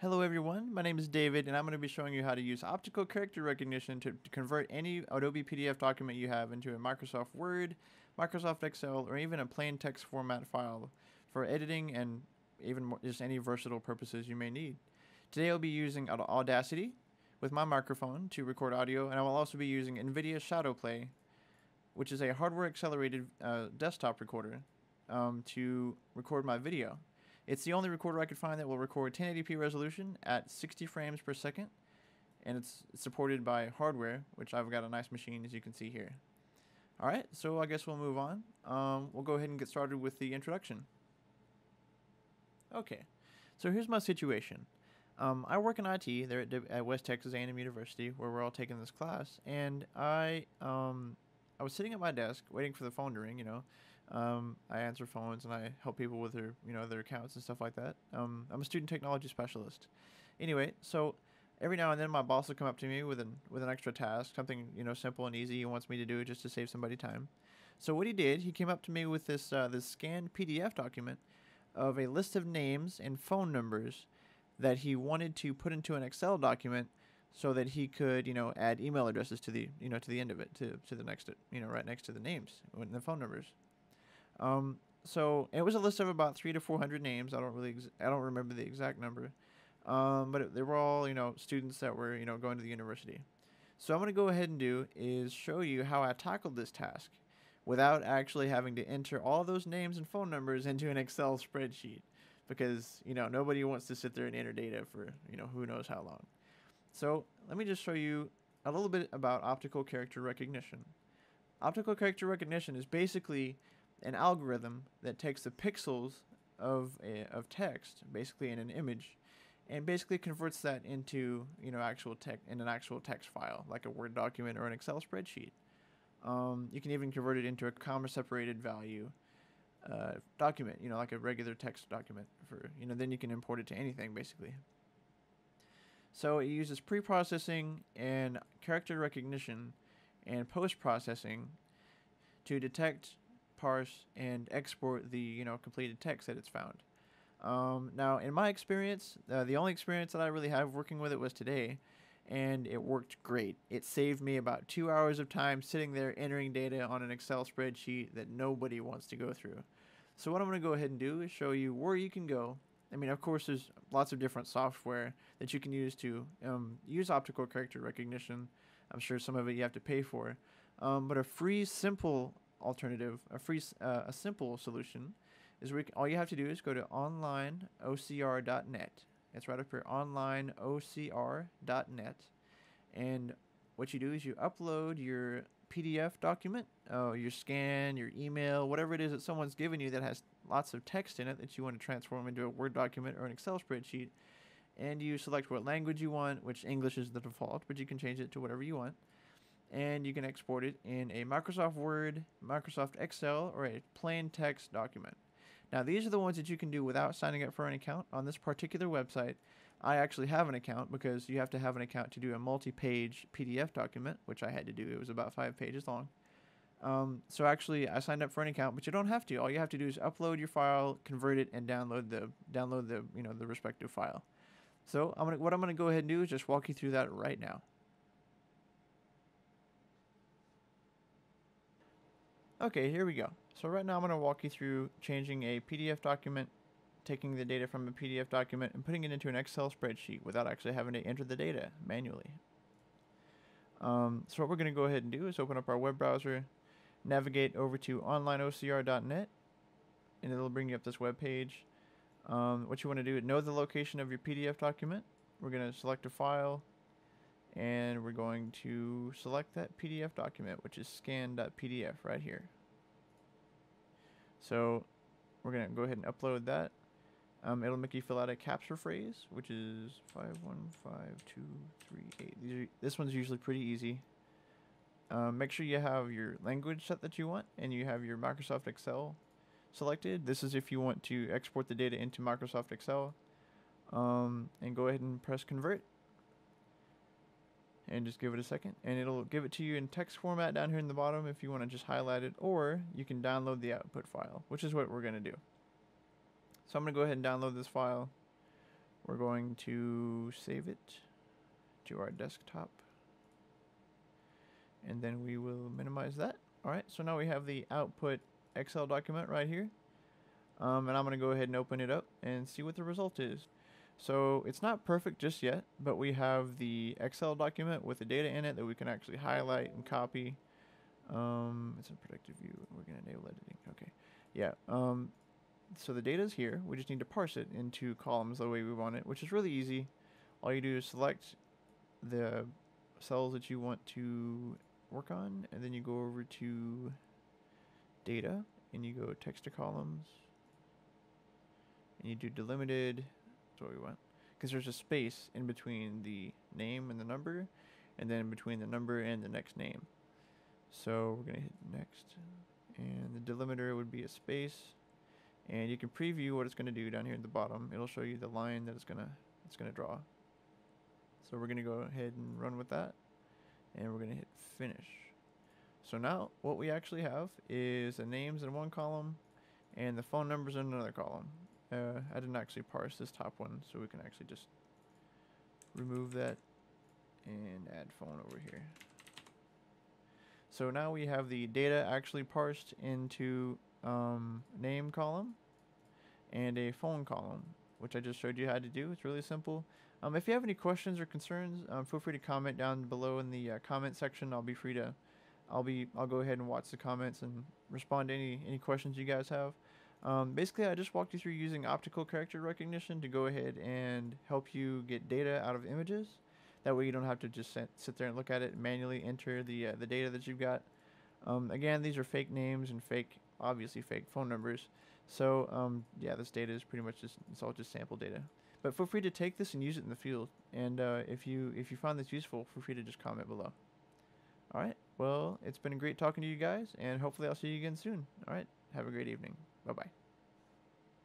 Hello everyone, my name is David and I'm going to be showing you how to use optical character recognition to, to, convert any Adobe PDF document you have into a Microsoft Word, Microsoft Excel, or even a plain text format file for editing and even more, just any versatile purposes you may need. Today I'll be using Audacity with my microphone to record audio and I will also be using NVIDIA Shadowplay, which is a hardware accelerated uh, desktop recorder um, to record my video. It's the only recorder I could find that will record 1080p resolution at 60 frames per second, and it's supported by hardware, which I've got a nice machine as you can see here. Alright, so I guess we'll move on. Um, we'll go ahead and get started with the introduction. Okay, so here's my situation. Um, I work in IT there at, at, West Texas A&M University, where we're all taking this class, and I um, I was sitting at my desk waiting for the phone to ring, you know, um, I answer phones and I help people with their, you know, their accounts and stuff like that. Um, I'm a student technology specialist. Anyway, so every now and then my boss will come up to me with an with an extra task, something you know simple and easy he wants me to do just to save somebody time. So what he did, he came up to me with this uh, this scanned PDF document of a list of names and phone numbers that he wanted to put into an Excel document so that he could you know add email addresses to the you know to the end of it to to the next you know right next to the names and the phone numbers. Um, so it was a list of about three to four hundred names. I don't really, I don't remember the exact number, um, but it, they were all you know students that were you know going to the university. So I'm going to go ahead and do is show you how I tackled this task without actually having to enter all those names and phone numbers into an Excel spreadsheet because you know nobody wants to sit there and enter data for you know who knows how long. So let me just show you a little bit about optical character recognition. Optical character recognition is basically an algorithm that takes the pixels of a, of text, basically in an image, and basically converts that into you know actual text in an actual text file, like a Word document or an Excel spreadsheet. Um, you can even convert it into a comma separated value uh, document, you know, like a regular text document. For you know, then you can import it to anything basically. So it uses pre-processing and character recognition and post-processing to detect parse, and export the you know completed text that it's found. Um, now, in my experience, uh, the only experience that I really have working with it was today, and it worked great. It saved me about two hours of time sitting there entering data on an Excel spreadsheet that nobody wants to go through. So what I'm going to go ahead and do is show you where you can go. I mean, of course, there's lots of different software that you can use to um, use optical character recognition. I'm sure some of it you have to pay for. Um, but a free, simple alternative, a free, uh, a simple solution is we all you have to do is go to onlineocr.net. It's right up here, onlineocr.net. And what you do is you upload your PDF document, uh, your scan, your email, whatever it is that someone's given you that has lots of text in it that you want to transform into a Word document or an Excel spreadsheet. And you select what language you want, which English is the default, but you can change it to whatever you want and you can export it in a Microsoft Word, Microsoft Excel, or a plain text document. Now, these are the ones that you can do without signing up for an account. On this particular website, I actually have an account because you have to have an account to do a multi-page PDF document, which I had to do. It was about five pages long. Um, so actually, I signed up for an account, but you don't have to. All you have to do is upload your file, convert it, and download the download the you know the respective file. So I'm gonna what I'm gonna go ahead and do is just walk you through that right now. Okay, here we go. So right now I'm going to walk you through changing a PDF document, taking the data from a PDF document and putting it into an Excel spreadsheet without actually having to enter the data manually. Um, so what we're going to go ahead and do is open up our web browser, navigate over to onlineocr.net, and it'll bring you up this web page. Um, what you want to do is know the location of your PDF document. We're going to select a file, and we're going to select that PDF document, which is scan.pdf right here. So we're going to go ahead and upload that. Um, it'll make you fill out a CAPTCHA phrase, which is 515238. this one's usually pretty easy. Um, make sure you have your language set that you want and you have your Microsoft Excel selected. This is if you want to export the data into Microsoft Excel. Um, and go ahead and press convert and just give it a second and it'll give it to you in text format down here in the bottom if you want to just highlight it or you can download the output file which is what we're going to do so I'm going to go ahead and download this file We're going to save it to our desktop. And then we will minimize that. All right, so now we have the output Excel document right here. Um, and I'm going to go ahead and open it up and see what the result is. So it's not perfect just yet, but we have the Excel document with the data in it that we can actually highlight and copy. Um, it's in predictive view. We're going to enable editing. Okay. Yeah. Um, so the data is here. We just need to parse it into columns the way we want it, which is really easy. All you do is select the cells that you want to work on, and then you go over to data, and you go text to columns, and you do delimited. That's what we want, because there's a space in between the name and the number, and then between the number and the next name. So we're gonna hit next, and the delimiter would be a space, and you can preview what it's gonna do down here at the bottom. It'll show you the line that it's gonna it's gonna draw. So we're gonna go ahead and run with that, and we're gonna hit finish. So now what we actually have is the names in one column, and the phone numbers in another column. Uh, I didn't actually parse this top one, so we can actually just remove that and add phone over here. So now we have the data actually parsed into um, name column and a phone column, which I just showed you how to do. It's really simple. Um, if you have any questions or concerns, um, feel free to comment down below in the uh, comment section. I'll be free to, I'll be, I'll go ahead and watch the comments and respond to any any questions you guys have. Um, basically, I just walked you through using optical character recognition to go ahead and help you get data out of images. That way, you don't have to just sit, sit there and look at it and manually enter the uh, the data that you've got. Um, again, these are fake names and fake, obviously fake phone numbers. So um, yeah, this data is pretty much just it's all just sample data. But feel free to take this and use it in the field. And uh, if you if you found this useful, feel free to just comment below. All right. Well, it's been great talking to you guys, and hopefully I'll see you again soon. All right. Have a great evening. Bye bye.